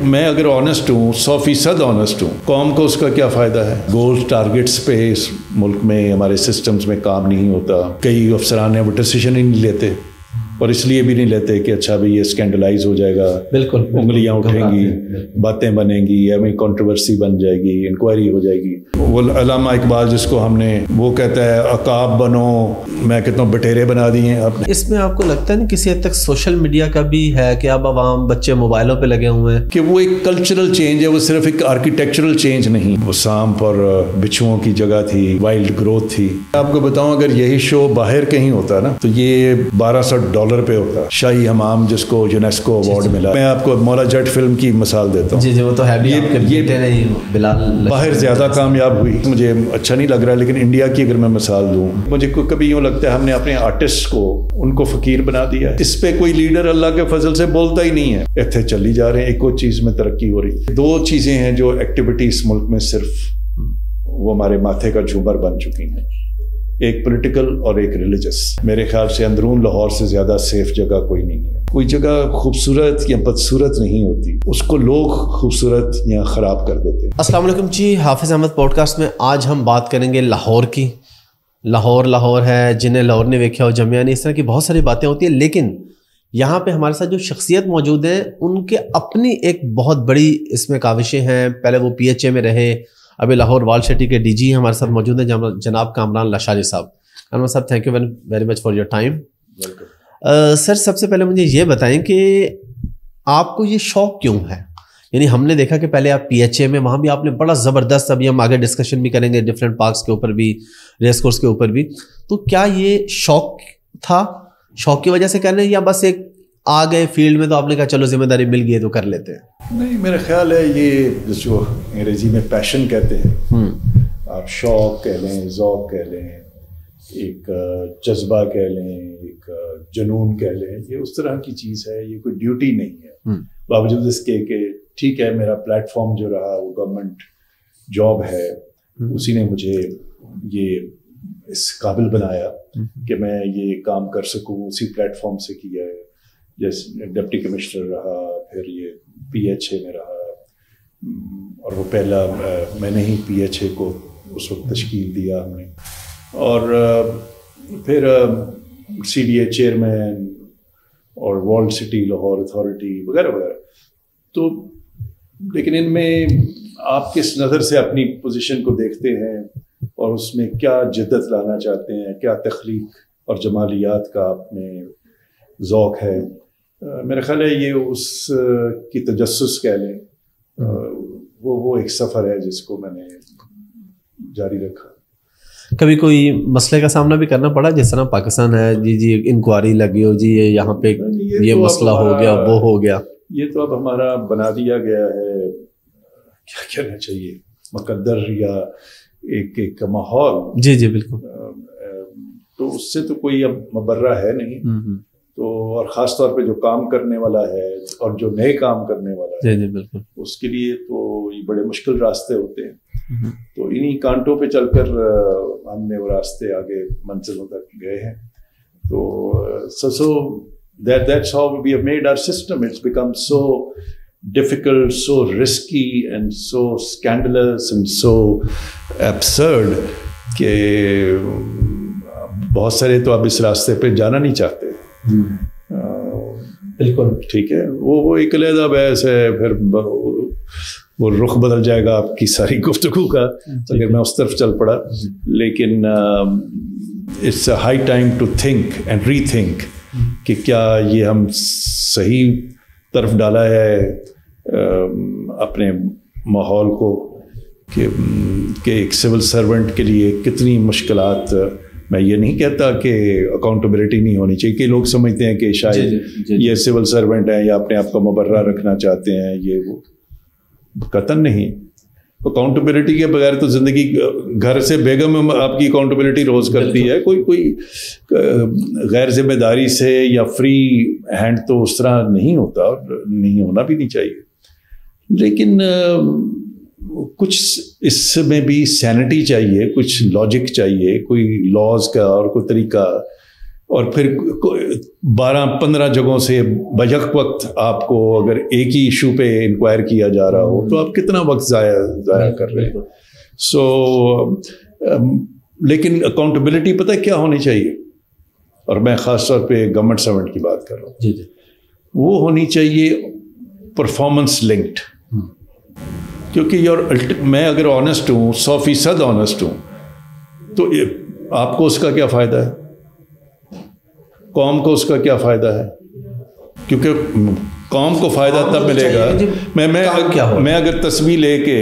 मैं अगर ऑनेस्ट हूँ, सौ फ़ीसद ऑनेस्ट हूँ, कौम को उसका क्या फ़ायदा है? गोल्स टारगेट्स पे इस मुल्क में, हमारे सिस्टम्स में काम नहीं होता। कई अफसरान है, वो डिसीज़न ही नहीं लेते। और इसलिए भी नहीं लेते कि अच्छा भाई ये स्कैंडलाइज हो जाएगा बिल्कुल उंगलियाँ उठेंगी बातें बनेंगी हमें कंट्रोवर्सी बन जाएगी इंक्वायरी हो जाएगी। वो अलामा इकबाल जिसको हमने वो कहता है अकाब बनो मैं कहता हूँ बटेरे बना दिए आपने। इसमें आपको लगता है ना किसी हद तक सोशल मीडिया का भी है कि अब आवाम बच्चे मोबाइलों पर लगे हुए हैं? कि वो एक कल्चरल चेंज है वो सिर्फ़ एक आर्किटेक्चरल चेंज नहीं। वो सांप और बिछुओं की जगह थी वाइल्ड ग्रोथ थी। आपको बताऊँ अगर यही शो बाहर कहीं होता ना तो ये बारह सौ डॉलर पे होता शाही हमाम जिसको यूनेस्को अवार्ड मिला। मैं आपको मौला जट फ़िल्म की मिसाल देता हूँ। जी जी वो तो है भी ये- नहीं बिलाल बाहर ज़्यादा कामयाब हुई। मुझे अच्छा नहीं लग रहा लेकिन इंडिया की अगर मैं मिसाल दूँ मुझे कभी यूँ लगता है हमने अपने आर्टिस्ट को उनको फ़कीर बना दिया है। इस पे कोई लीडर अल्लाह के फजल से बोलता ही नहीं है। इतने चली जा रहे हैं एक और चीज़ में तरक्की हो रही है। दो चीज़ें हैं जो एक्टिविटी इस मुल्क में सिर्फ़ वो हमारे माथे का झूमर बन चुकी हैं। एक पॉलिटिकल और एक रिलीजियस मेरे ख्याल से अंदरून लाहौर से ज़्यादा सेफ़ जगह कोई नहीं है। कोई जगह खूबसूरत या बदसूरत नहीं होती। उसको लोग खूबसूरत या ख़राब कर देते हैं। वालेकुम जी, हाफिज़ अहमद पॉडकास्ट में आज हम बात करेंगे लाहौर की। लाहौर लाहौर है, जिन्हें लाहौर ने वेख्या हो, जमिया नहीं इस तरह की बहुत सारी बातें होती हैं, लेकिन यहाँ पे हमारे साथ जो शख्सियत मौजूद है, उनके अपनी एक बहुत बड़ी इसमें काविशें हैं। पहले वो पीएचए में रहे अभी लाहौर वाल सिटी के डीजी हमारे साथ मौजूद हैं जनाब कामरान लशारी साहब। कामरान साहब thank you very much for your time sir सबसे पहले मुझे ये बताएँ कि आपको ये शौक क्यों है? यानी हमने देखा कि पहले आप पीएचए में वहाँ भी आपने बड़ा ज़बरदस्त अभी हम आगे डिस्कशन भी करेंगे डिफरेंट पार्क्स के ऊपर भी रेस कोर्स के ऊपर भी। तो क्या ये शौक था? शौक की वजह से करने या बस एक आ गए फ़ील्ड में तो आपने कहा चलो ज़िम्मेदारी मिल गई है तो कर लेते हैं. नहीं मेरा ख्याल है ये जो अंग्रेज़ी में पैशन कहते हैं हम्म। आप शौक कह लें ज़ौक कह लें एक जज्बा कह लें एक जुनून कह लें ये उस तरह की चीज़ है ये कोई ड्यूटी नहीं है। हम्म। बावजूद इसके कि ठीक है मेरा प्लेटफॉर्म जो रहा वो गवर्नमेंट जॉब है उसी ने मुझे ये इस काबिल बनाया कि मैं ये काम कर सकूँ उसी प्लेटफॉर्म से किया है। जैसे डिप्टी कमिश्नर रहा फिर ये पीएचए में रहा। हम्म, और वो पहला मैंने ही पीएचए को उस वक्त तश्कील दिया हमने। और फिर सी डी ए चेयरमैन और वर्ल्ड सिटी लाहौर अथॉरिटी वगैरह वगैरह। तो लेकिन इनमें आप किस नज़र से अपनी पोजीशन को देखते हैं और उसमें क्या जिद्दत लाना चाहते हैं क्या तख्लीक और जमालियात का आप में ज़ौक है? मेरा ख्याल है ये उस की तजस्स कह लें वो वो एक सफ़र है जिसको मैंने जारी रखा। कभी कोई मसले का सामना भी करना पड़ा? जिस तरह पाकिस्तान है जी जी इंक्वायरी लगी हो जी ये यहाँ पे ये ये तो मसला हो गया वो हो गया। ये तो अब हमारा बना दिया गया है क्या कहना चाहिए? मुकद्दर या एक एक माहौल। जी जी बिल्कुल। तो उससे तो कोई अब मबर्रा है नहीं। हम्म, हम्म, तो और ख़ास तौर पे जो काम करने वाला है और जो नए काम करने वाला है जी बिल्कुल। उसके लिए तो ये बड़े मुश्किल रास्ते होते हैं। हम्म, तो इन्हीं कांटों पे चलकर हमने वो रास्ते आगे मंजिलों तक गए हैं। तो सो सो that that's how we have made our system. It's become so difficult so risky and so scandalous and so absurd कि बहुत सारे तो अब इस रास्ते पे जाना नहीं चाहते। बिल्कुल ठीक है। वो वो एक अलहदा बहस है फिर वो रुख बदल जाएगा आपकी सारी गुफ्तगू का। अगर मैं उस तरफ़ चल पड़ा। लेकिन it's a high time to think and rethink कि क्या ये हम सही तरफ़ डाला है अपने माहौल को कि कि एक सिविल सर्वेंट के लिए कितनी मुश्किलात मैं ये नहीं कहता कि अकाउंटेबिलिटी नहीं होनी चाहिए कि लोग समझते हैं कि शायद जी, जी, जी। ये सिविल सर्वेंट हैं या अपने आप को मुबर्रा रखना चाहते हैं ये वो कतन नहीं। अकाउंटेबिलिटी के बगैर तो ज़िंदगी घर से बेगम आपकी अकाउंटेबिलिटी रोज करती है। कोई कोई गैर ज़िम्मेदारी से या फ्री हैंड तो उस तरह नहीं होता और नहीं होना भी नहीं चाहिए। लेकिन कुछ इसमें भी सैनिटी चाहिए कुछ लॉजिक चाहिए कोई लॉज का और कोई तरीका। और फिर बारह पंद्रह जगहों से बजक वक्त आपको अगर एक ही इशू पे इंक्वायर किया जा रहा हो तो आप कितना वक्त ज़ाया ज़ाया कर रहे हैं? सो so, um, लेकिन अकाउंटेबिलिटी पता है क्या होनी चाहिए? और मैं ख़ास तौर पे गवर्नमेंट सर्वेंट की बात कर रहा हूँ। जी जी। वो होनी चाहिए परफॉर्मेंस लिंक्ड क्योंकि योर मैं अगर ऑनेस्ट हूँ सौ फ़ीसद ऑनेस्ट हूँ तो आपको उसका क्या फ़ायदा है? कौम को उसका क्या फ़ायदा है? क्योंकि कौम को फ़ायदा तब मिलेगा। मैं मैं क्या मैं अगर तस्वीर लेके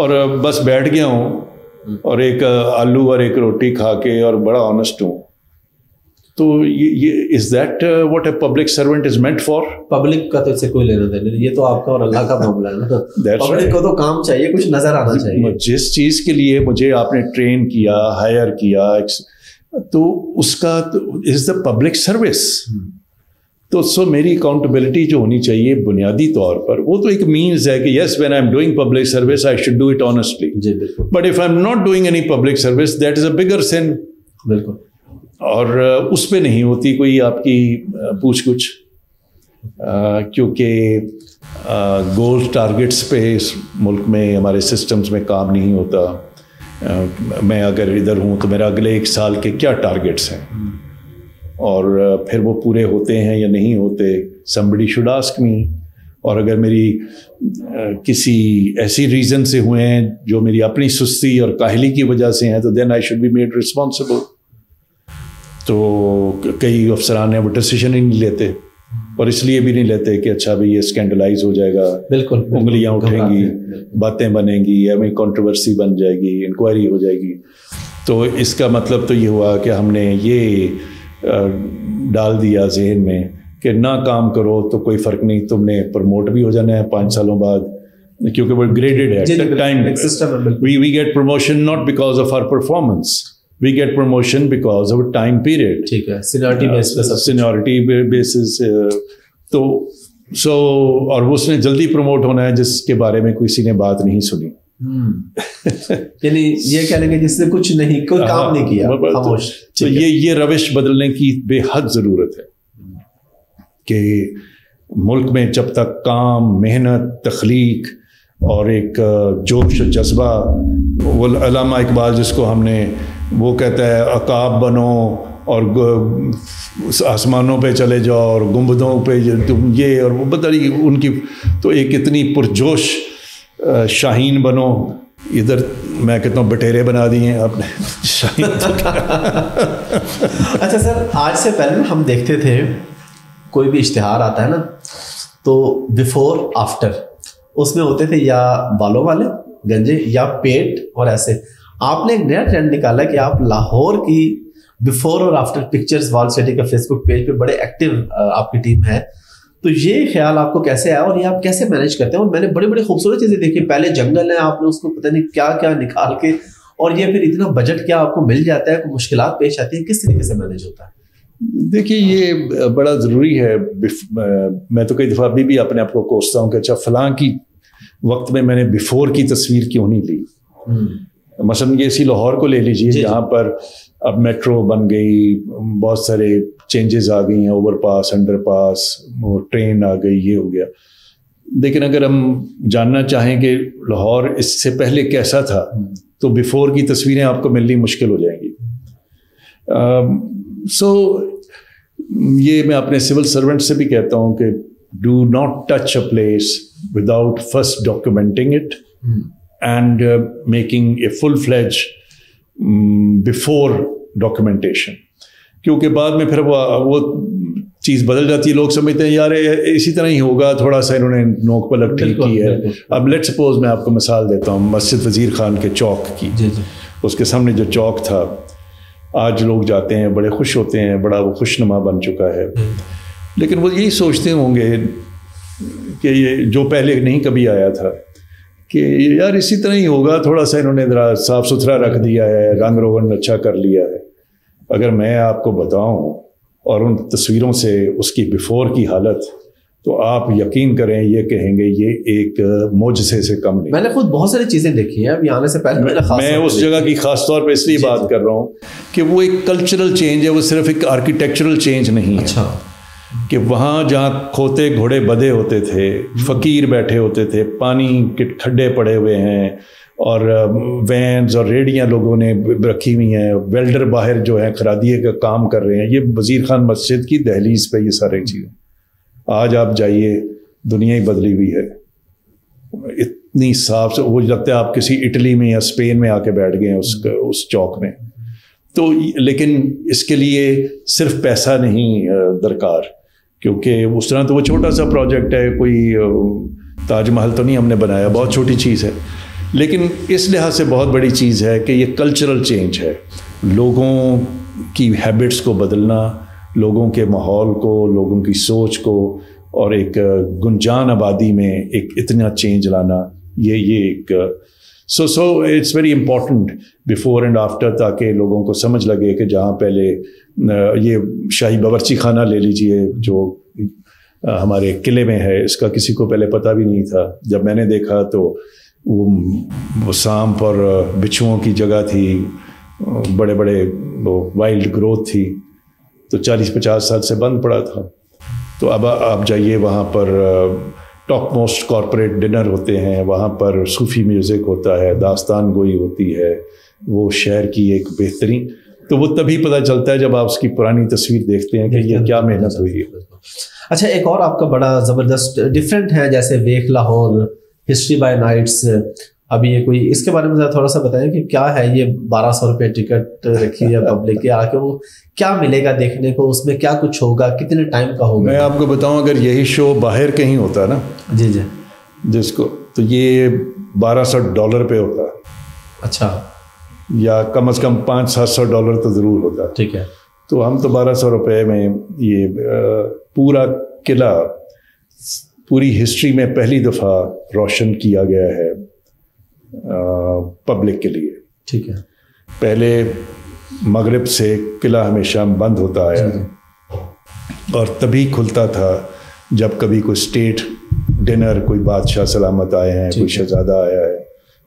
और बस बैठ गया हूँ और एक आलू और एक रोटी खा के और बड़ा ऑनेस्ट हूँ तो ये is that what a public servant is meant for public का तो इससे कोई लेना देना ये तो आपका और अल्लाह का मामला है ना पब्लिक को तो काम चाहिए कुछ नज़र आना चाहिए। जिस चीज़ के लिए मुझे आपने ट्रेन किया हायर किया तो उसका इज़ द पब्लिक सर्विस तो सो मेरी अकाउंटेबिलिटी जो होनी चाहिए बुनियादी तौर पर वो तो एक मीन्स है कि yes when I am doing public service I should do it honestly but if I am not doing any public service that is a bigger sin बिल्कुल। और उस पर नहीं होती कोई आपकी पूछ कुछ क्योंकि गोल टारगेट्स पे इस मुल्क में हमारे सिस्टम्स में काम नहीं होता। आ, मैं अगर इधर हूँ तो मेरा अगले एक साल के क्या टारगेट्स हैं? और फिर वो पूरे होते हैं या नहीं होते? समबड़ी शुड आस्क मी और अगर मेरी किसी ऐसी रीज़न से हुए हैं जो मेरी अपनी सुस्ती और काहली की वजह से हैं तो then I should be made responsible तो कई अफसरान हैं वो डिसीज़न ही नहीं लेते और इसलिए भी नहीं लेते कि अच्छा भाई ये स्कैंडलाइज हो जाएगा बिल्कुल उंगलियाँ उठेंगी बातें बनेंगी या भाई कंट्रोवर्सी बन जाएगी इंक्वायरी हो जाएगी। तो इसका मतलब तो ये हुआ कि हमने ये डाल दिया जहन में कि ना काम करो तो कोई फ़र्क नहीं तुमने प्रमोट भी हो जाना है पाँच सालों बाद क्योंकि वो ग्रेडेड है time we we get promotion not because of our performance we get promotion because of a time period. ठीक है सीनियरिटी बेसिस तो सो और वो उसने जल्दी प्रमोट होना है जिसके बारे में किसी ने बात नहीं सुनी। हम्म। यानी ये कह लेंगे जिसने कुछ नहीं कोई काम हाँ, नहीं किया तो खामोश तो ये ये रविश बदलने की बेहद ज़रूरत है कि मुल्क में जब तक काम मेहनत तख्लीक और एक जोश, जज्बा वो अलामा इकबाल जिसको हमने, वो कहता है, अकाब बनो और आसमानों पे चले जाओ और गुम्बदों पे तुम ये और वो बता रही उनकी तो एक इतनी पुरजोश शाहीन बनो। इधर मैं कहता हूँ, बटेरे बना दिए आपने। तो अच्छा सर, आज से पहले हम देखते थे, कोई भी इश्तहार आता है ना तो बिफोर आफ्टर उसमें होते थे या बालों वाले, गंजे, या पेट और ऐसे। आपने एक नया ट्रेंड निकाला कि आप लाहौर की बिफोर और आफ्टर पिक्चर्स वॉल सिटी का फेसबुक पेज पे बड़े एक्टिव आपकी टीम है। तो ये ख्याल आपको कैसे आया और ये आप कैसे मैनेज करते हैं? और मैंने बड़ी बड़ी खूबसूरत चीज़ें देखी। पहले जंगल है, आपने उसको पता नहीं क्या क्या निकाल के और ये फिर इतना बजट क्या आपको मिल जाता है मुश्किल पेश आती है? किस तरीके से मैनेज होता है? देखिए ये बड़ा ज़रूरी है मैं तो कई दफ़ा अभी भी अपने आप को कोसता हूँ कि अच्छा फलां की वक्त में मैंने बिफोर की तस्वीर क्यों नहीं ली? हम्म। मसलन ये इसी लाहौर को ले लीजिए जहाँ पर अब मेट्रो बन गई बहुत सारे चेंजेस आ गई हैं ओवर पास अंडर पास ट्रेन आ गई ये हो गया। लेकिन अगर हम जानना चाहें कि लाहौर इससे पहले कैसा था तो बिफोर की तस्वीरें आपको मिलनी मुश्किल हो जाएँगी। सो so, ये मैं अपने सिविल सर्वेंट से भी कहता हूँ कि do not touch a place without first documenting it and making a full-fledged um, before documentation. क्योंकि बाद में फिर वो वो चीज़ बदल जाती है लोग समझते हैं यार इसी तरह ही होगा थोड़ा सा इन्होंने नोक पलक ठीक की है। अब लेट सपोज़ मैं आपको मिसाल देता हूँ मस्जिद वज़ीर खान के चौक की। जी जी। उसके सामने जो चौक था आज लोग जाते हैं बड़े खुश होते हैं बड़ा वो खुशनुमा बन चुका है। लेकिन वो यही सोचते होंगे कि ये जो पहले नहीं कभी आया था कि यार इसी तरह ही होगा थोड़ा सा इन्होंने ज़रा साफ़ सुथरा रख दिया है रंग रोगन अच्छा कर लिया है। अगर मैं आपको बताऊँ और उन तस्वीरों से उसकी बिफोर की हालत तो आप यकीन करें ये कहेंगे ये एक मोजसे से कम नहीं। मैंने खुद बहुत सारी चीज़ें देखी हैं अभी आने से पहले मैंने खास मैं उस जगह की खास तौर पे इसलिए बात कर रहा हूँ कि वो एक कल्चरल चेंज है वो सिर्फ़ एक आर्किटेक्चरल चेंज नहीं है। अच्छा। कि वहाँ जहाँ खोते घोड़े बधे होते थे फकीर बैठे होते थे पानी के खड्डे पड़े हुए हैं और वैन्स और रेडियाँ लोगों ने रखी हुई हैं वेल्डर बाहर जो है खरादिए का काम कर रहे हैं ये वज़ीर खान मस्जिद की दहलीज पे ये सारी चीज़ें। आज आप जाइए, दुनिया ही बदली हुई है। इतनी साफ़ से, वो लगता है आप किसी इटली में या स्पेन में आके बैठ गए उस उस चौक में। तो लेकिन इसके लिए सिर्फ़ पैसा नहीं दरकार, क्योंकि उस तरह तो वो छोटा सा प्रोजेक्ट है, कोई ताजमहल तो नहीं हमने बनाया, बहुत छोटी चीज़ है। लेकिन इस लिहाज से बहुत बड़ी चीज़ है कि ये कल्चरल चेंज है। लोगों की हैबिट्स को बदलना लोगों के माहौल को, लोगों की सोच को और एक गुंजान आबादी में एक इतना चेंज लाना, ये ये एक so so it's very important before and after ताकि लोगों को समझ लगे कि जहाँ पहले ये शाही बावर्ची खाना ले लीजिए जो हमारे किले में है, इसका किसी को पहले पता भी नहीं था। जब मैंने देखा तो वो सांप और बिच्छुओं की जगह थी बड़े बड़े वो वाइल्ड ग्रोथ थी। तो चालीस पचास साल से बंद पड़ा था। तो अब आप जाइए वहाँ पर टॉप मोस्ट कॉरपोरेट डिनर होते हैं वहाँ पर सूफ़ी म्यूज़िक होता है दास्तान गोई होती है वो शहर की एक बेहतरीन तो वो तभी पता चलता है जब आप उसकी पुरानी तस्वीर देखते हैं कि ये क्या मेहनत हुई है। अच्छा एक और आपका बड़ा ज़बरदस्त डिफरेंट है जैसे वेख लाहौर हिस्ट्री बाय नाइट्स अभी ये कोई इसके बारे में जरा थोड़ा सा बताएँ कि क्या है ये बारह सौ रुपये टिकट रखी है पब्लिक के आके वो क्या मिलेगा देखने को उसमें क्या कुछ होगा कितने टाइम का होगा? मैं आपको बताऊँ अगर यही शो बाहर कहीं होता ना जी जी। जिसको तो ये बारह सौ डॉलर पे होता। अच्छा। या कम से कम पाँच सात सौ डॉलर तो ज़रूर होता। ठीक है। तो हम तो बारह सौ रुपये में ये पूरा किला पूरी हिस्ट्री में पहली दफ़ा रोशन किया गया है। पब्लिक के लिए। ठीक है। पहले मगरब से किला हमेशा बंद होता आया है और तभी खुलता था जब कभी कोई स्टेट डिनर कोई बादशाह सलामत आए हैं कोई शहजादा आया है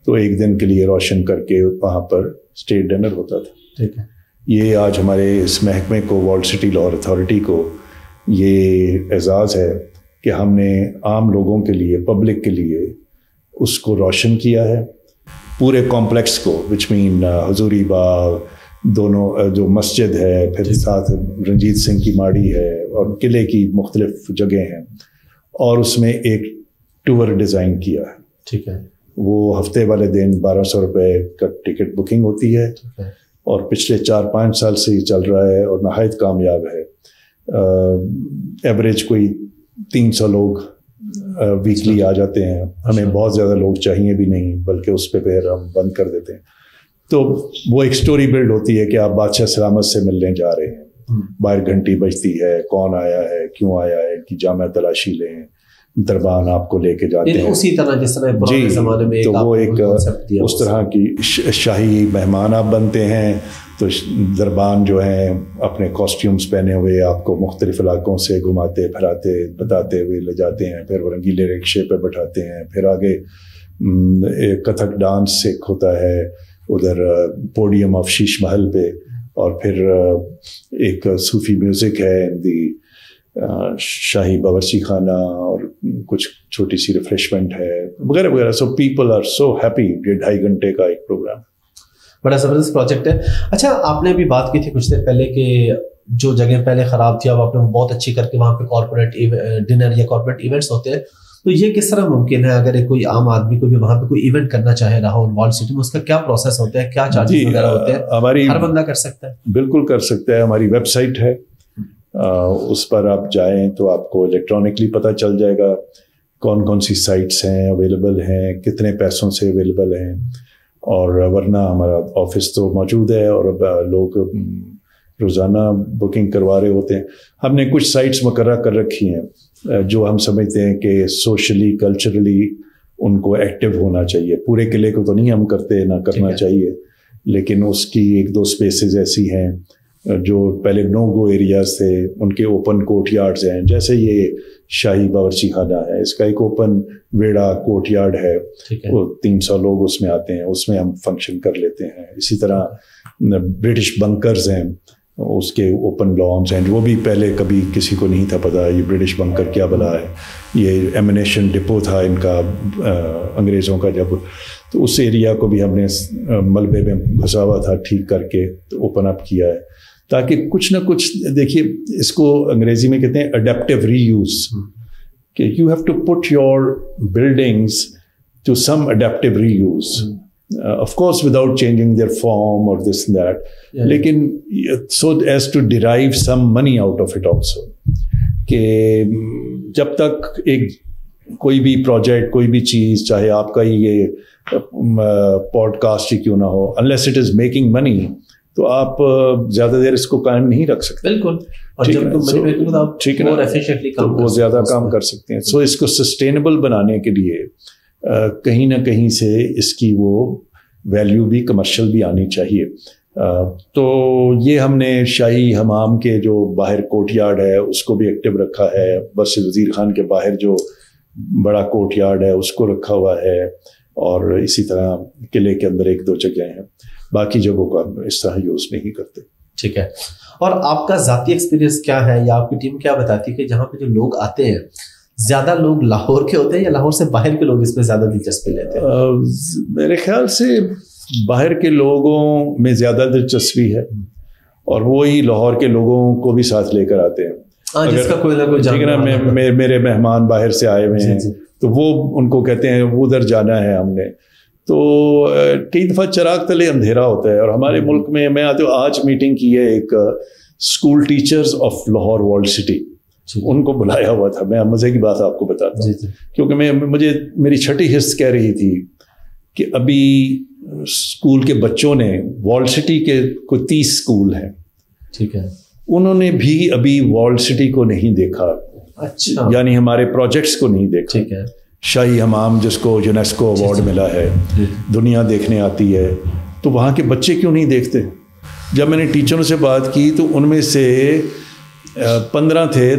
तो एक दिन के लिए रोशन करके वहाँ पर स्टेट डिनर होता था। ठीक है। ये आज हमारे इस महकमे को वर्ल्ड सिटी लॉ अथॉरिटी को ये एजाज़ है कि हमने आम लोगों के लिए पब्लिक के लिए उसको रोशन किया है। पूरे कॉम्प्लेक्स को विच मीन हजूरी बाग दोनों जो मस्जिद है फिर साथ रंजीत सिंह की माड़ी है और किले की मुख्तलिफ़ जगह हैं। और उसमें एक टूर डिज़ाइन किया है। ठीक है। वो हफ़्ते वाले दिन बारह सौ रुपये का टिकट बुकिंग होती है। और पिछले चार पाँच साल से ये चल रहा है और नहायत कामयाब है। एवरेज कोई तीन सौ लोग वीकली आ जाते हैं। हमें बहुत ज़्यादा लोग चाहिए भी नहीं बल्कि उस पर फिर हम बंद कर देते हैं। तो वो एक स्टोरी बिल्ड होती है कि आप बादशाह सलामत से मिलने जा रहे हैं। बाहर घंटी बजती है कौन आया है क्यों आया है कि जामा तलाशी लें दरबान आपको लेके जाते हैं। उसी तरह जिस तरह जी जमाने में तो वो एक उस तरह की शाही मेहमान आप बनते हैं। तो दरबान जो हैं, अपने कॉस्ट्यूम्स पहने हुए, आपको मुख्तलिफ़ इलाकों से घुमाते, फिराते, बताते हुए ले जाते हैं, फिर रंगीले रिक्शे पर बैठाते हैं, फिर आगे एक कथक डांस एक होता है, उधर पोडियम ऑफ़ शीश महल पे, और फिर एक सूफी म्यूज़िक है दी शाही बावर्ची खाना, और कुछ छोटी सी रिफ्रेशमेंट है, वगैरह वगैरह। So people are so happy ये ढाई घंटे का एक प्रोग्राम बड़ा ज़बरदस्त प्रोजेक्ट है। अच्छा आपने अभी बात की थी कुछ देर पहले कि जो जगह पहले खराब थी अब आपने बहुत अच्छी करके वहाँ पे कॉर्पोरेट डिनर या कॉर्पोरेट इवेंट्स होते हैं। तो ये किस तरह मुमकिन है? अगर एक कोई आम आदमी को भी वहाँ पे कोई इवेंट करना चाहे लाहौर वर्ल्ड सिटी में उसका क्या प्रोसेस होता है? क्या चार्जेस वगैरह होते हैं? हमारी हर बंदा कर सकता है। बिल्कुल कर सकते हैं। हमारी वेबसाइट है। अ, उस पर आप जाएँ तो आपको इलेक्ट्रॉनिकली पता चल जाएगा कौन कौन सी साइट्स हैं अवेलेबल हैं कितने पैसों से अवेलेबल हैं। और वरना हमारा ऑफ़िस तो मौजूद है और अब लोग रोज़ाना बुकिंग करवा रहे होते हैं। हमने कुछ साइट्स मकर कर रखी हैं जो हम समझते हैं कि सोशली कल्चरली उनको एक्टिव होना चाहिए। पूरे किले को तो नहीं हम करते ना करना चाहिए लेकिन उसकी एक दो स्पेसेस ऐसी हैं जो पहले नो गो एरियाज़ थे उनके ओपन कोर्ट यार्ड्स हैं जैसे ये शाही बावर्ची खाना है इसका एक ओपन वेड़ा कोर्ट यार्ड है। वो तीन सौ लोग उसमें आते हैं उसमें हम फ़ंक्शन कर लेते हैं। इसी तरह ब्रिटिश बंकर्स हैं उसके ओपन लॉन्स हैं वो भी पहले कभी किसी को नहीं था पता ये ब्रिटिश बंकर क्या बना है। ये एमिनेशन डिपो था इनका अंग्रेज़ों का जब तो उस एरिया को भी हमने मलबे में घुसा हुआ था ठीक करके तो ओपन अप किया है। ताकि कुछ ना कुछ देखिए इसको अंग्रेज़ी में कहते हैं अडेप्टिव रीयूज कि you have to put your buildings to some adaptive reuse of course without changing their form और दिस दैट लेकिन so as to derive some money out of it also कि जब तक एक कोई भी प्रोजेक्ट कोई भी चीज़ चाहे आपका ही ये पॉडकास्ट ही क्यों ना हो unless it is making money तो आप ज़्यादा देर इसको कायम नहीं रख सकते। बिल्कुल। ठीक है। ना? तो वो ज़्यादा काम कर सकते हैं। सो इसको सस्टेनेबल बनाने के लिए कहीं ना कहीं से इसकी वो वैल्यू भी कमर्शियल भी आनी चाहिए। तो ये हमने शाही हमाम के जो बाहर कोर्ट यार्ड है उसको भी एक्टिव रखा है। बस वज़ीर खान के बाहर जो बड़ा कोर्ट यार्ड है उसको रखा हुआ है। और इसी तरह किले के अंदर एक दो जगह हैं। बाकी जगहों को इस तरह यूज़ नहीं करते। ठीक है। और आपका ज़ाती एक्सपीरियंस क्या है? या आपकी टीम क्या बताती है कि जहाँ पे जो लोग आते हैं ज़्यादा लोग लाहौर के होते हैं या लाहौर से बाहर के लोग इसमें ज़्यादा दिलचस्पी लेते हैं? मेरे ख्याल से बाहर के लोगों में ज़्यादा दिलचस्पी है और वो ही लाहौर के लोगों को भी साथ लेकर आते हैं। हाँ, जिसका कोई ना कोई मेरे मेहमान बाहर से आए हुए हैं। तो वो उनको कहते हैं वो उधर जाना है हमने। तो कई दफ़ा चिराग तले अंधेरा होता है और हमारे हम्म। मुल्क में मैं आते आज मीटिंग की है एक school teachers of Lahore walled city. उनको बुलाया हुआ था। मैं मज़े की बात आपको बताता हूँ। क्योंकि मैं मुझे मेरी छठी हिस्स कह रही थी कि अभी स्कूल के बच्चों ने वर्ल्ड सिटी के कोई तीस स्कूल हैं। ठीक है। उन्होंने भी अभी वर्ल्ड सिटी को नहीं देखा। अच्छा। यानी हमारे प्रोजेक्ट्स को नहीं देखा। ठीक है। शाही हमाम जिसको यूनेस्को अवार्ड मिला है दुनिया देखने आती है तो वहाँ के बच्चे क्यों नहीं देखते? जब मैंने टीचरों से बात की तो उनमें से पंद्रह थे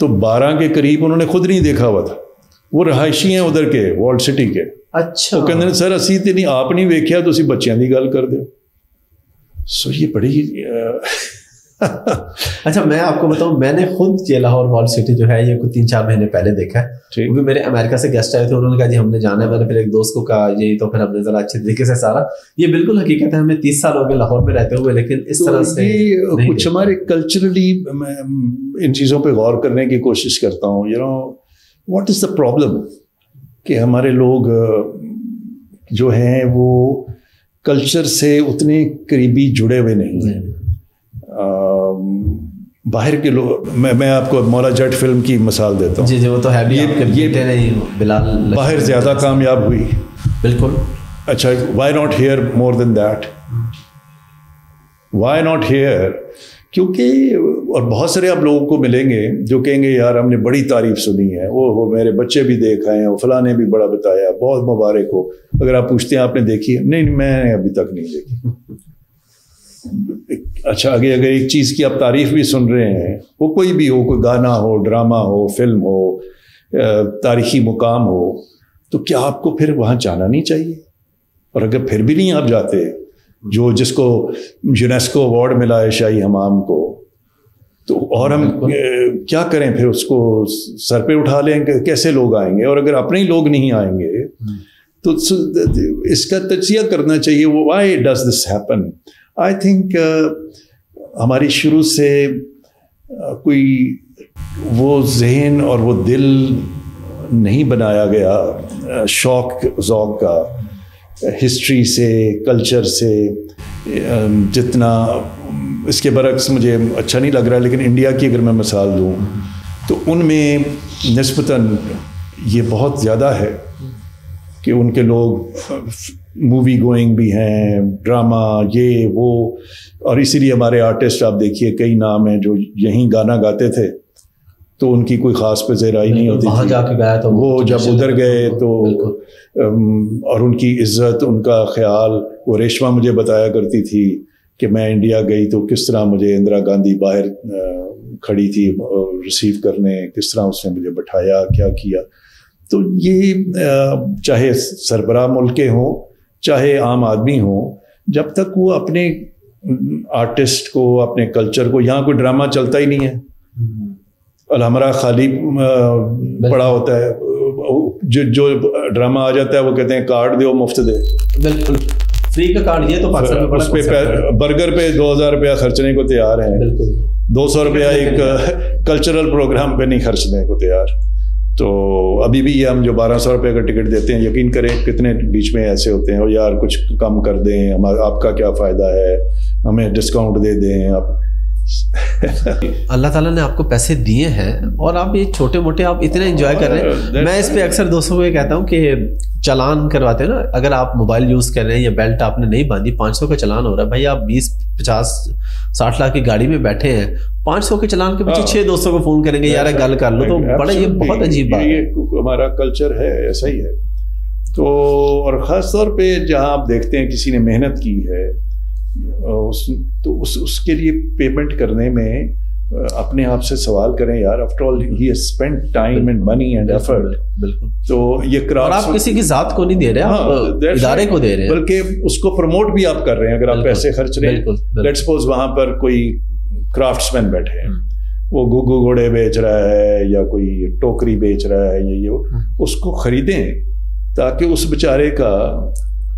तो बारह के करीब उन्होंने खुद नहीं देखा हुआ था। वो रहायशी हैं उधर के वर्ल्ड सिटी के। अच्छा। वो कहते सर असी तो नहीं आप नहीं वेख्या तो बच्चों की गल कर दो। सो ये बड़ी अच्छा मैं आपको बताऊँ मैंने खुद ये लाहौर वॉल सिटी जो है ये कुछ तीन चार महीने पहले देखा है। वो भी मेरे अमेरिका से गेस्ट आए थे उन्होंने कहा जी हमने जाना है। मैंने फिर एक दोस्त को कहा ये तो फिर हमने जरा अच्छे तरीके से सारा। ये बिल्कुल हकीकत है हमें तीस साल हो गए लाहौर में रहते हुए लेकिन इस तो तरह से कुछ हमारे कल्चरली इन चीज़ों पर गौर करने की कोशिश करता हूँ। You know what is the problem कि हमारे लोग जो हैं वो कल्चर से उतने करीबी जुड़े हुए नहीं हैं। बाहर के लोग मैं मैं आपको मौला जट फ़िल्म की मिसाल देता हूँ। जी जी वो तो है भी ये, ये नहीं बिलाल बाहर ज़्यादा कामयाब हुई। बिल्कुल। अच्छा why not here more than that why not here क्योंकि और बहुत सारे आप लोगों को मिलेंगे जो कहेंगे यार हमने बड़ी तारीफ़ सुनी है। वो हो मेरे बच्चे भी देख आए हैं फला ने भी बड़ा बताया बहुत मुबारक हो। अगर आप पूछते हैं आपने देखी है? नहीं मैंने अभी तक नहीं देखी। अच्छा आगे अगर एक चीज़ की आप तारीफ़ भी सुन रहे हैं वो कोई भी हो कोई गाना हो ड्रामा हो फ़िल्म हो तारीखी मुकाम हो तो क्या आपको फिर वहाँ जाना नहीं चाहिए? और अगर फिर भी नहीं आप जाते जो जिसको यूनेस्को अवार्ड मिला है शाही हमाम को तो और हम क्या करें फिर उसको सर पे उठा लें कैसे लोग आएँगे? और अगर अपने ही लोग नहीं आएँगे हम्म। तो इसका तजिया करना चाहिए वो why does this happen I think uh, हमारी शुरू से uh, कोई वो जहन और वो दिल नहीं बनाया गया uh, शौक ज़ौक का हिस्ट्री से कल्चर से um, जितना इसके बरक्स मुझे अच्छा नहीं लग रहा लेकिन इंडिया की अगर मैं मिसाल दूँ तो उनमें नस्बता ये बहुत ज़्यादा है कि उनके लोग मूवी गोइंग भी हैं ड्रामा ये वो। और इसीलिए हमारे आर्टिस्ट आप देखिए कई नाम हैं जो यहीं गाना गाते थे तो उनकी कोई ख़ास पजेराई नहीं होती थी। जाके गाया तो वो जब उधर गए तो और उनकी इज़्ज़त उनका ख्याल वो रेशमा मुझे बताया करती थी कि मैं इंडिया गई तो किस तरह मुझे इंदिरा गांधी बाहर खड़ी थी रिसीव करने किस तरह उसने मुझे बैठाया क्या किया। तो ये चाहे सरबरा मुल्क के हों चाहे आम आदमी हो जब तक वो अपने आर्टिस्ट को अपने कल्चर को यहाँ कोई ड्रामा चलता ही नहीं है। अलहमरा खाली पड़ा होता है। जो जो ड्रामा आ जाता है वो कहते हैं कार्ड दो मुफ़्त दे। बिल्कुल। फ्री का कार्ड ये तो पाकिस्तान में उस पे बर्गर पे दो हज़ार रुपया खर्चने को तैयार है। दो सौ रुपया एक कल्चरल प्रोग्राम पे नहीं खर्चने को तैयार। तो अभी भी हम जो बारह सौ रुपये का टिकट देते हैं यकीन करें कितने बीच में ऐसे होते हैं और यार कुछ कम कर दें हम आपका क्या फ़ायदा है? हमें डिस्काउंट दे दें आप अल्लाह ताला ने आपको पैसे दिए हैं और आप ये छोटे मोटे आप इतने एंजॉय कर रहे हैं। मैं इस पे अक्सर दोस्तों को ये कहता हूँ कि चलान करवाते हैं ना अगर आप मोबाइल यूज़ कर रहे हैं या बेल्ट आपने नहीं बांधी पाँच सौ का चलान हो रहा है भाई आप बीस पचास साठ लाख की गाड़ी में बैठे हैं। पाँच सौ के चलान के पीछे हाँ। छह दोस्तों को फ़ोन करेंगे यार गल कर लो। तो बड़ा ये बहुत अजीब बात है। हमारा कल्चर है ऐसा ही है। तो और ख़ास तौर पे जहाँ आप देखते हैं किसी ने मेहनत की है उस तो उस उसके लिए पेमेंट करने में अपने आप से सवाल करें यार after all he spend time and money and effort बिल्कुल तो ये क्राफ्ट आप किसी की जात को नहीं दे रहे हाँ, आप इदारे को दे रहे हैं। बल्कि उसको प्रमोट भी आप कर रहे हैं अगर आप पैसे खर्च रहे हैं। लेट्स सपोज़ वहाँ पर कोई क्राफ्ट्समैन बैठे हैं। हम्म। वो गुगु घोड़े बेच रहा है या कोई टोकरी बेच रहा है या ये वो हम्म। उसको खरीदें ताकि उस बेचारे का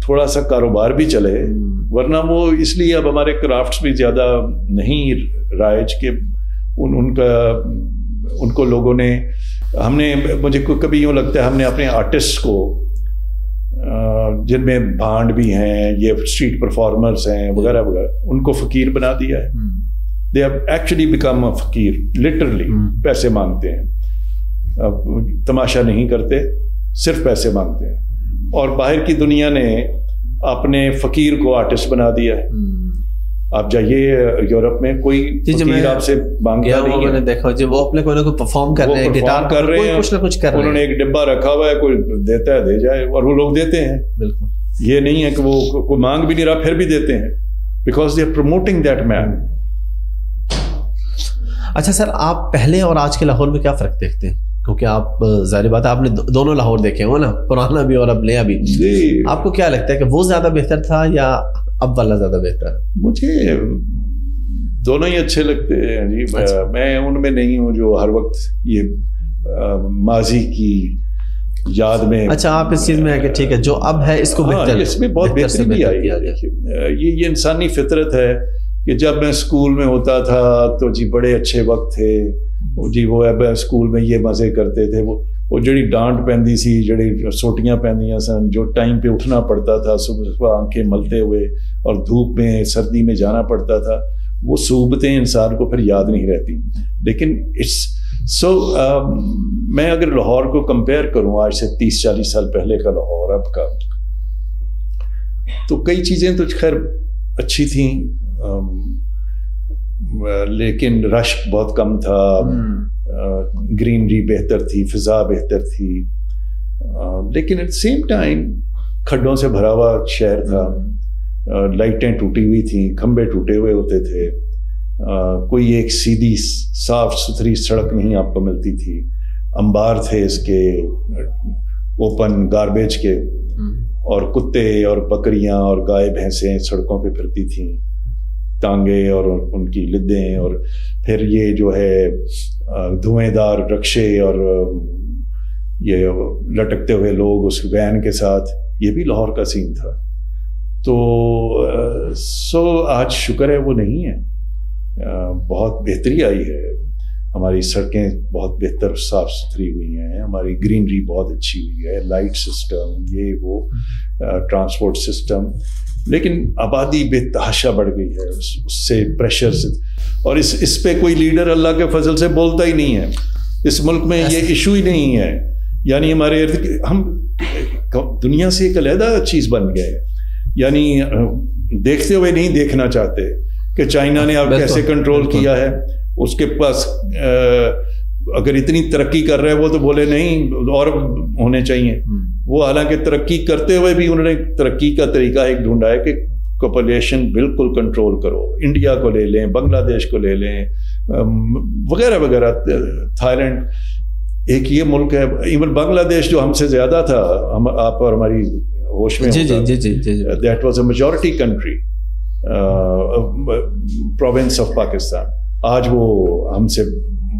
थोड़ा सा कारोबार भी चले। हम्म। वरना वो इसलिए अब हमारे क्राफ्ट्स भी ज़्यादा नहीं राइज के उन उनका उनको लोगों ने हमने मुझे कभी यूँ लगता है हमने अपने आर्टिस्ट को जिनमें भांड भी हैं ये स्ट्रीट परफॉर्मर्स हैं वगैरह वगैरह उनको फ़कीर बना दिया है। They have actually become a फ़कीर लिटरली पैसे मांगते हैं। अब तमाशा नहीं करते सिर्फ़ पैसे मांगते हैं। और बाहर की दुनिया ने अपने फकीर को आर्टिस्ट बना दिया है। हम्म। आप जाइए यूरोप में कोई फकीर आपसे माँगता नहीं मैंने देखा जी वो अपने कोई ना कोई परफॉर्म कर रहे हैं गिटार कर रहे हैं। कुछ ना कुछ कर रहे हैं। उन्होंने एक डिब्बा रखा हुआ है कोई देता है दे जाए और वो लोग देते हैं। बिल्कुल। ये नहीं है कि वो कोई मांग भी नहीं रहा फिर भी देते हैं। Because they are promoting that man अच्छा सर आप पहले और आज के लाहौर में क्या फ़र्क देखते हैं? क्योंकि आप ज़ाहिर बात है आपने दोनों लाहौर देखे हो ना पुराना भी और अब नया भी। आपको क्या लगता है कि वो ज़्यादा बेहतर था या अब वाला ज़्यादा बेहतर मुझे दोनों ही अच्छे लगते हैं जी। अच्छा। मैं उनमें नहीं हूँ जो हर वक्त ये माजी की याद में अच्छा आप इस चीज़ में है कि ठीक है जो अब है इसको हाँ, बेहतर इसमें बहुत बेहतर भी आई ये ये इंसानी फितरत है कि जब मैं स्कूल में होता था तो जी बड़े अच्छे वक्त थे। जी वो अब स्कूल में ये मज़े करते थे वो वो जड़ी डांट पैंदी सी जड़ी सोटियाँ पैंदियाँ सन जो टाइम पे उठना पड़ता था सुबह सुबह आँखें मलते हुए और धूप में सर्दी में जाना पड़ता था वो सूबतें इंसान को फिर याद नहीं रहती। लेकिन इट्स सो so, uh, मैं अगर लाहौर को कंपेयर करूँ आज से तीस चालीस साल पहले का लाहौर अब का तो कई चीज़ें तो खैर अच्छी थी लेकिन रश बहुत कम था। ग्रीनरी हम्म। बेहतर थी फिजा बेहतर थी लेकिन एट सेम टाइम खड्डों से भरा हुआ शहर था हम्म। लाइटें टूटी हुई थी खंबे टूटे हुए होते थे कोई एक सीधी साफ़ सुथरी सड़क नहीं आपको मिलती थी अंबार थे इसके ओपन गार्बेज के हम्म। और कुत्ते और बकरियाँ और गाय भैंसें सड़कों पे फिरती थीं टांगे और उनकी लिद्दें और फिर ये जो है धुएंदार रक्षे और ये लटकते हुए लोग उस वैन के साथ, ये भी लाहौर का सीन था। तो सो आज शुक्र है वो नहीं है। बहुत बेहतरी आई है। हमारी सड़कें बहुत बेहतर साफ़ सुथरी हुई हैं। हमारी ग्रीनरी बहुत अच्छी हुई है। लाइट सिस्टम ये वो ट्रांसपोर्ट सिस्टम लेकिन आबादी बेतहाशा बढ़ गई है उससे प्रेशर से। और इस इस पे कोई लीडर अल्लाह के फजल से बोलता ही नहीं है। इस मुल्क में ये इशू ही नहीं है। यानी हमारे इर्द हम दुनिया से एक अलहदा चीज़ बन गए। यानी देखते हुए नहीं देखना चाहते कि चाइना ने अब कैसे कंट्रोल किया है। उसके पास अगर इतनी तरक्की कर रहे हैं वो तो बोले नहीं और होने चाहिए। हम्म। वो हालाँकि तरक्की करते हुए भी उन्होंने तरक्की का तरीका एक ढूंढा है कि पॉपुलेशन बिल्कुल कंट्रोल करो। इंडिया को ले लें बांग्लादेश को ले लें वगैरह वगैरह। थाईलैंड एक ये मुल्क है इवन बांग्लादेश जो हमसे ज़्यादा था हम आप और हमारी होश में जी जी जी जी जी that was a majority country province of Pakistan आज वो हमसे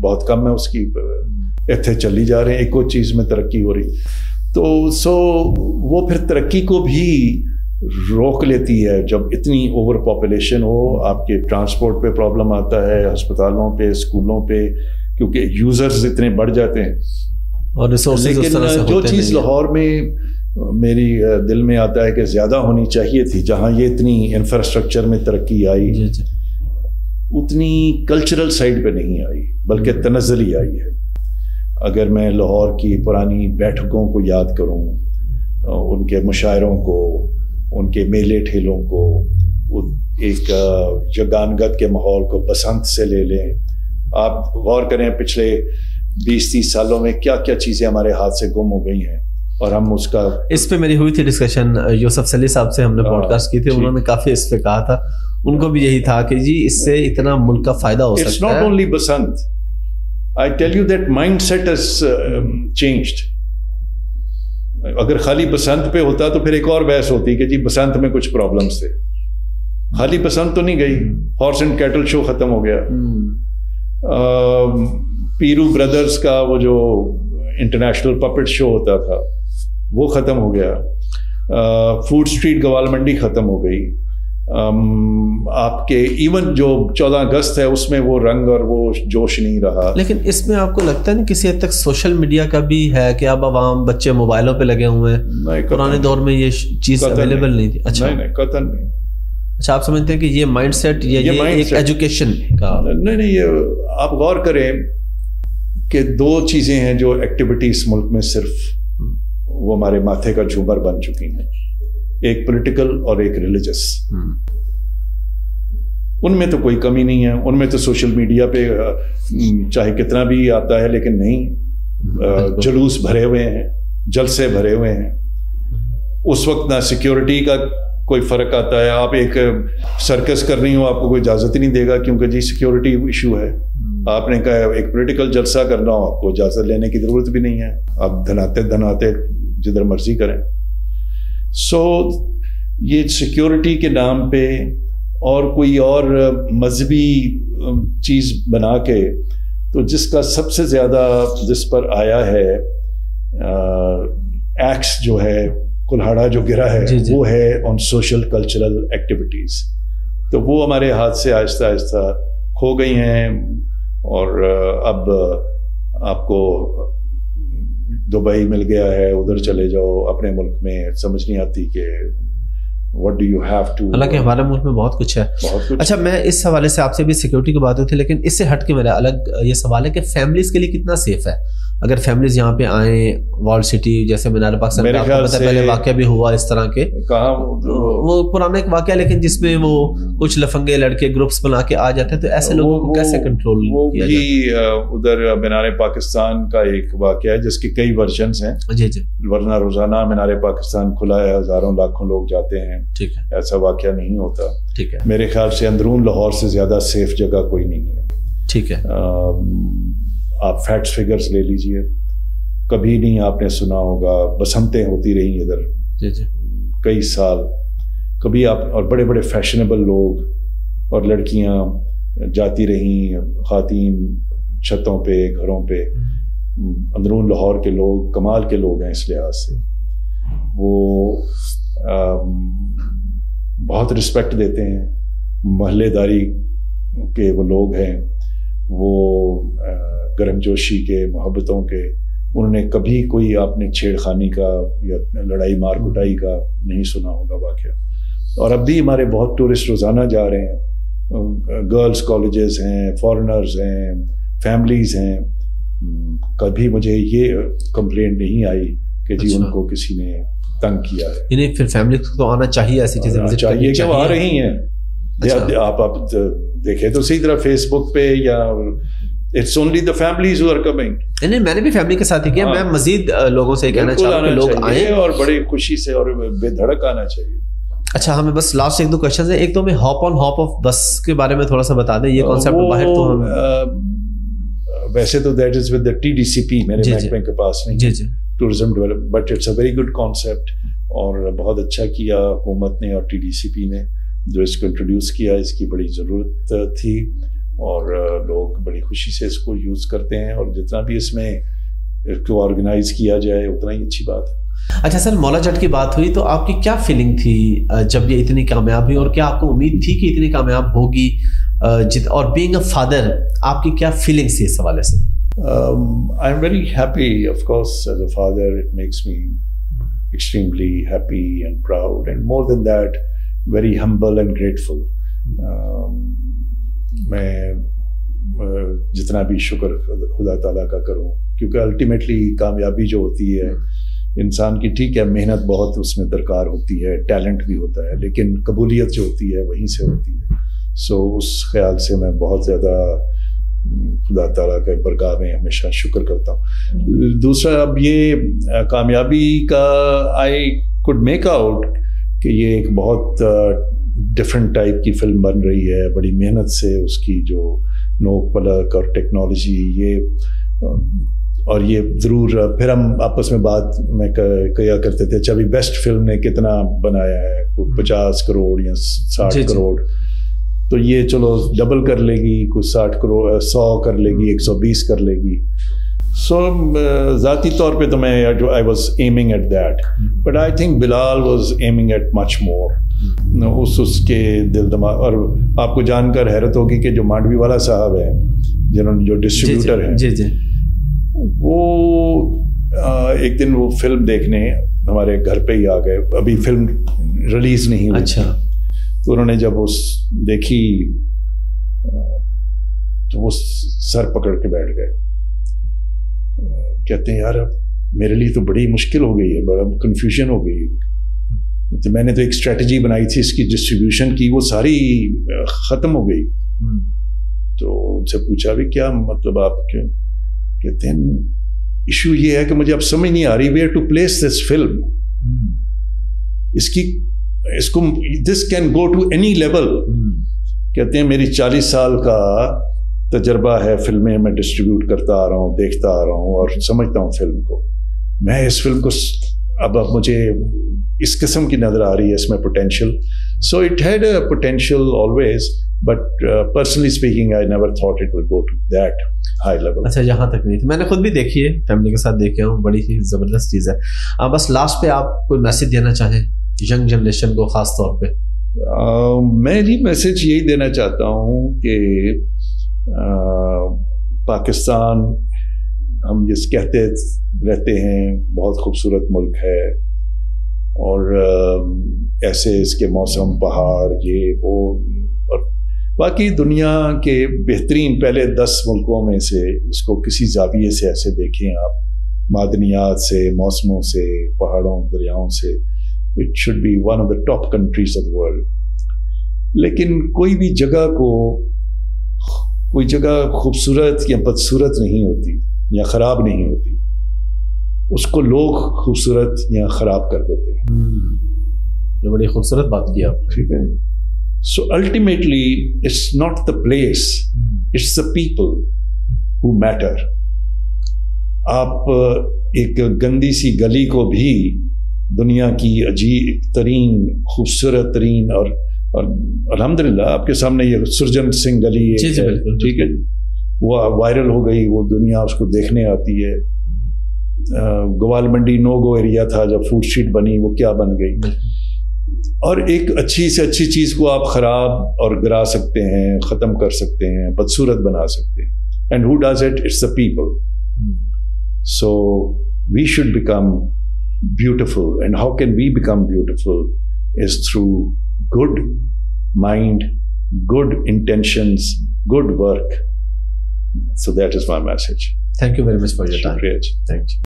बहुत कम है उसकी इतने चली जा रहे हैं एक और चीज़ में तरक्की हो रही। तो सो वो फिर तरक्की को भी रोक लेती है जब इतनी ओवर पॉपुलेशन हो आपके ट्रांसपोर्ट पे प्रॉब्लम आता है अस्पतालों पे स्कूलों पे क्योंकि यूज़र्स इतने बढ़ जाते हैं। और लेकिन जो चीज़ लाहौर में मेरी दिल में आता है कि ज़्यादा होनी चाहिए थी जहाँ ये इतनी इंफ्रास्ट्रक्चर में तरक्की आई। जी जी। उतनी कल्चरल साइड पे नहीं आई बल्कि। तनजली आई है अगर मैं लाहौर की पुरानी बैठकों को याद करूँ उनके मुशायरों को उनके मेले ठेलों को एक जगानगत के माहौल को बसंत से ले लें आप गौर करें पिछले 20-30 सालों में क्या क्या चीज़ें हमारे हाथ से गुम हो गई हैं और हम उसका इस पे मेरी हुई थी डिस्कशन यूसुफ सली साहब से हमने पॉडकास्ट की थी उन्होंने काफ़ी इस पे कहा था उनको भी यही था कि जी इससे इतना मुल्क का फ़ायदा हो It's सकता है। only Basant. I tell you that mindset has uh, changed. अगर खाली बसंत पे होता तो फिर एक और बहस होती कि जी बसंत में कुछ प्रॉब्लम्स थे। खाली बसंत तो नहीं गई। हॉर्स एंड कैटल शो खत्म हो गया। हम्म, पीरू ब्रदर्स का वो जो इंटरनेशनल पपेट शो होता था वो खत्म हो गया। फ़ूड स्ट्रीट गवाल मंडी खत्म हो गई। आपके इवन जो चौदह अगस्त है उसमें वो रंग और वो जोश नहीं रहा। लेकिन इसमें आपको लगता है ना किसी हद तक सोशल मीडिया का भी है कि अब आवाम बच्चे मोबाइलों पे लगे हुए हैं? पुराने दौर में ये चीज़ अवेलेबल नहीं। नहीं थी। अच्छा। नहीं नहीं कतन नहीं। अच्छा आप समझते हैं कि ये माइंडसेट या ये ये, एक एजुकेशन का। नहीं नहीं ये आप गौर करें कि दो चीज़ें हैं जो एक्टिविटी इस मुल्क में सिर्फ़ वो हमारे माथे का झूमर बन चुकी हैं। एक पॉलिटिकल और एक रिलीजियस हम्म, उनमें तो कोई कमी नहीं है। उनमें तो सोशल मीडिया पे चाहे कितना भी आता है लेकिन नहीं। जुलूस भरे हुए हैं जलसे भरे हुए हैं। उस वक्त ना सिक्योरिटी का कोई फ़र्क आता है। आप एक सर्कस कर रही हो आपको कोई इजाज़त ही नहीं देगा क्योंकि जी सिक्योरिटी इशू है। आपने कहा एक पॉलिटिकल जलसा करना हो आपको इजाज़त लेने की ज़रूरत भी नहीं है। आप धनाते धनाते जिधर मर्ज़ी करें। सो ये सिक्योरिटी के नाम पे और कोई और मजहबी चीज़ बना के तो जिसका सबसे ज़्यादा जिस पर आया है एक्स जो है कुल्हाड़ा जो गिरा है जी, जी। वो है ऑन सोशल कल्चरल एक्टिविटीज़ तो वो हमारे हाथ से आहिस्ता आहिस्ता खो गई हैं और अब आपको दुबई मिल गया है उधर चले जाओ अपने मुल्क में समझ नहीं आती कि what do you have to हालाँकि हमारे मुल्क में बहुत कुछ है। बहुत कुछ अच्छा है। मैं इस हवाले से आपसे भी सिक्योरिटी की बात हुई थी लेकिन इससे हट के मेरा अलग ये सवाल है कि फैमिलीज़ के लिए कितना सेफ़ है? अगर फैमिलीज़ यहाँ पे आए वॉल सिटी जैसे मीनार पाकिस्तान मेरे आपको पता पहले वाक्य भी हुआ इस तरह के। कहा वो पुराना एक वाक्य लेकिन जिसमें वो कुछ लफंगे लड़के ग्रुप्स बना के आ जाते हैं तो ऐसे लोगों को कैसे कंट्रोल वो किया भी उधर मीनार पाकिस्तान का एक वाक्य है जिसके कई वर्जन हैं। जी जी। वरना रोज़ाना मीनार पाकिस्तान खुला है हज़ारों लाखों लोग जाते हैं। ठीक है। ऐसा वाक्य नहीं होता। ठीक है। मेरे ख्याल से अंदरून लाहौर से ज़्यादा सेफ़ जगह कोई नहीं है। ठीक है। आप फैक्ट्स फिगर्स ले लीजिए। कभी नहीं आपने सुना होगा बसंतें होती रही इधर। जी जी। कई साल। कभी आप और बड़े बड़े फैशनेबल लोग और लड़कियाँ जाती रही खातन छतों पे घरों पे। अंदरून लाहौर के लोग कमाल के लोग हैं इस लिहाज से। वो अम, बहुत रिस्पेक्ट देते हैं। मोहल्लेदारी के वो लोग हैं। वो गर्मजोशी के मोहब्बतों के उन्होंने कभी कोई आपने छेड़खानी का या लड़ाई मार कुटाई का नहीं सुना होगा वाक्य और अब भी हमारे बहुत टूरिस्ट रोज़ाना जा रहे हैं गर्ल्स कॉलेजेस हैं फॉरेनर्स हैं फैमिलीज़ हैं कभी मुझे ये कंप्लेंट नहीं आई कि जी अच्छा। उनको किसी ने तंग किया है इन्हें फिर फैमिली को आना चाहिए ऐसी चीज़ें चाहिए कि वो आ चाहिए। रही हैं अच्छा। आप आप देखें तो सही तरह फेसबुक पे या it's only the families are coming नहीं मैंने भी फैमिली के साथ ही किया। हाँ। मैं मजीद लोगों से कहना चाहूँ कि लोग आए। और बड़ी खुशी से और बेधड़क आना चाहिए। अच्छा हमें बस लास्ट एक दो क्वेश्चन है। एक तो हमें हॉप ऑन हॉप ऑफ़ बस के बारे में थोड़ा सा बता दें। ये कॉन्सेप्ट बाहर तो हम वैसे तो that is with the TDCP मेरे जी। बैंक के पास नहीं जी जी। Tourism develop but it's a very good concept और बहुत अच्छा किया हुकूमत ने और टीडीसीपी ने। जो इसको इंट्रोड्यूस किया इसकी बड़ी ज़रूरत थी और लोग बड़ी खुशी से इसको यूज़ करते हैं और जितना भी इसमें इसको ऑर्गेनाइज किया जाए उतना ही अच्छी बात है अच्छा सर मौला जट की बात हुई तो आपकी क्या फीलिंग थी जब ये इतनी कामयाब हुई और क्या आपको उम्मीद थी कि इतनी कामयाब होगी जित और बीइंग अ फादर आपकी क्या फीलिंग्स थी इस हवाले से I am very happy, of course, as a father. It makes me extremely happy and proud, and more than that, humble and grateful. Um, मैं uh, जितना भी शुक्र खुदा ताला का करूँ क्योंकि अल्टीमेटली कामयाबी जो होती है इंसान की ठीक है मेहनत बहुत उसमें दरकार होती है टैलेंट भी होता है लेकिन कबूलियत जो होती है वहीं से होती है सो उस ख्याल से मैं बहुत ज़्यादा खुदा ताला के बरगाह में हमेशा शुक्र करता हूँ दूसरा अब ये कामयाबी का आई कुड मेक आउट कि ये एक बहुत डिफरेंट टाइप की फ़िल्म बन रही है। बड़ी मेहनत से उसकी जो नोक पलक और टेक्नोलॉजी ये और ये ज़रूर फिर हम आपस में बात में किया करते थे अच्छा अभी बेस्ट फ़िल्म ने कितना बनाया है? कोई पचास करोड़ या साठ। करोड़? तो ये चलो डबल कर लेगी कुछ साठ करोड़ सौ कर लेगी एक सौ बीस कर लेगी। सो ज़ाती तौर पे तो मैं I was aiming at that but I think Bilal was aiming at much more उस उसके दिल दिमाग और आपको जानकर हैरत होगी कि जो मांडवी वाला साहब है जिन्होंने जो डिस्ट्रीब्यूटर है जी जी वो अ, एक दिन वो फ़िल्म देखने हमारे घर पे ही आ गए अभी फ़िल्म रिलीज़ नहीं हुई अच्छा तो उन्होंने जब उस देखी तो वो सर पकड़ के बैठ गए कहते हैं यार अब मेरे लिए तो बड़ी मुश्किल हो गई है बड़ा कंफ्यूजन हो गई है। तो मैंने तो एक स्ट्रेटजी बनाई थी इसकी डिस्ट्रीब्यूशन की वो सारी खत्म हो गई। हम्म, तो उनसे पूछा भी क्या मतलब आप क्यों? कहते हैं इशू ये है कि मुझे अब समझ नहीं आ रही where to place this film इसकी इसको this can go to any level कहते हैं मेरी चालीस साल का तजर्बा है फ़िल्में मैं डिस्ट्रीब्यूट करता आ रहा हूँ देखता आ रहा हूँ और समझता हूँ फ़िल्म को। मैं इस फ़िल्म को अब अब मुझे इस किस्म की नज़र आ रही है इसमें potential so it had a potential always but personally speaking I never thought it will go to that high level अच्छा यहाँ तक नहीं। थी मैंने खुद भी देखी है फैमिली के साथ देखे हूँ बड़ी ही ज़बरदस्त चीज़ है। आ, बस लास्ट पे आप कोई मैसेज देना चाहें यंग जनरेशन को खास तौर पे? मैं भी मैसेज यही देना चाहता हूँ कि पाकिस्तान, हम जिस कहते रहते हैं, बहुत खूबसूरत मुल्क है। और ऐसे इसके मौसम, पहाड़, ये, वो, और बाकी दुनिया के बेहतरीन पहले दस मुल्कों में से इसको किसी जाविये से ऐसे देखें आप, मादनियात से, मौसमों से, पहाड़ों, दरियाओं से it should be one of the top countries of world लेकिन कोई भी जगह को कोई जगह खूबसूरत या बदसूरत नहीं होती या ख़राब नहीं होती। उसको लोग खूबसूरत या ख़राब कर देते हैं। ये बड़ी खूबसूरत बात की आप ठीक है? So ultimately it's not the place it's the people who matter आप एक गंदी सी गली को भी दुनिया की अजीब तरीन खूबसूरत तरीन और और अल्हम्दुलिल्लाह आपके सामने ये सुरजन सिंह गली है, ठीक है वो वायरल हो गई वो दुनिया उसको देखने आती है। ग्वाल मंडी नो गो एरिया था जब फ़ूड स्ट्रीट बनी वो क्या बन गई? और एक अच्छी से अच्छी चीज़ को आप खराब और गिरा सकते हैं खत्म कर सकते हैं बदसूरत बना सकते हैं। And who does it it's the people so we should become beautiful and how can we become beautiful is through good mind, good intentions, good work. So that is my message. Thank you very much for your time. Thank you.